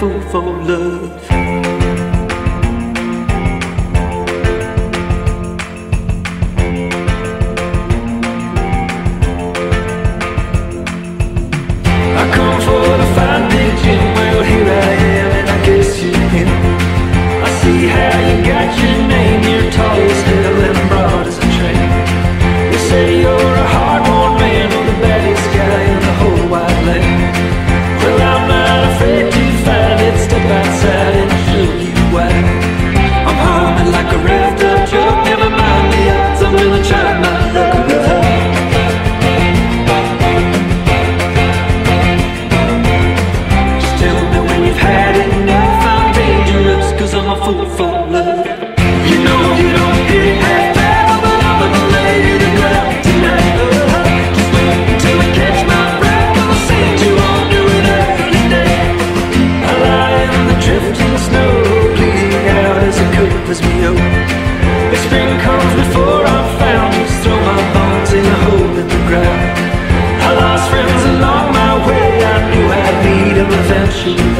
cause I'm fool. You know you don't but I'm just wait until I catch my breath, I'll you early. I lie the snow, bleeding out as it covers me up. Spring comes before I'm found, just throw my bones in a hole in the ground. I lost friends along my way, I knew I'd.